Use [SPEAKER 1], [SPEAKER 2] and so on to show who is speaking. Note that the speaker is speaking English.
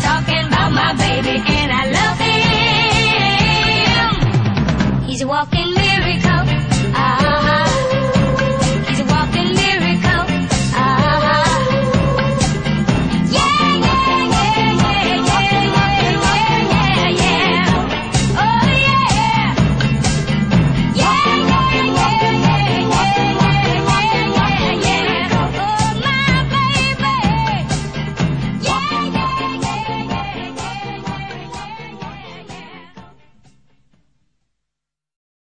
[SPEAKER 1] Talking about my baby and I love him. He's walking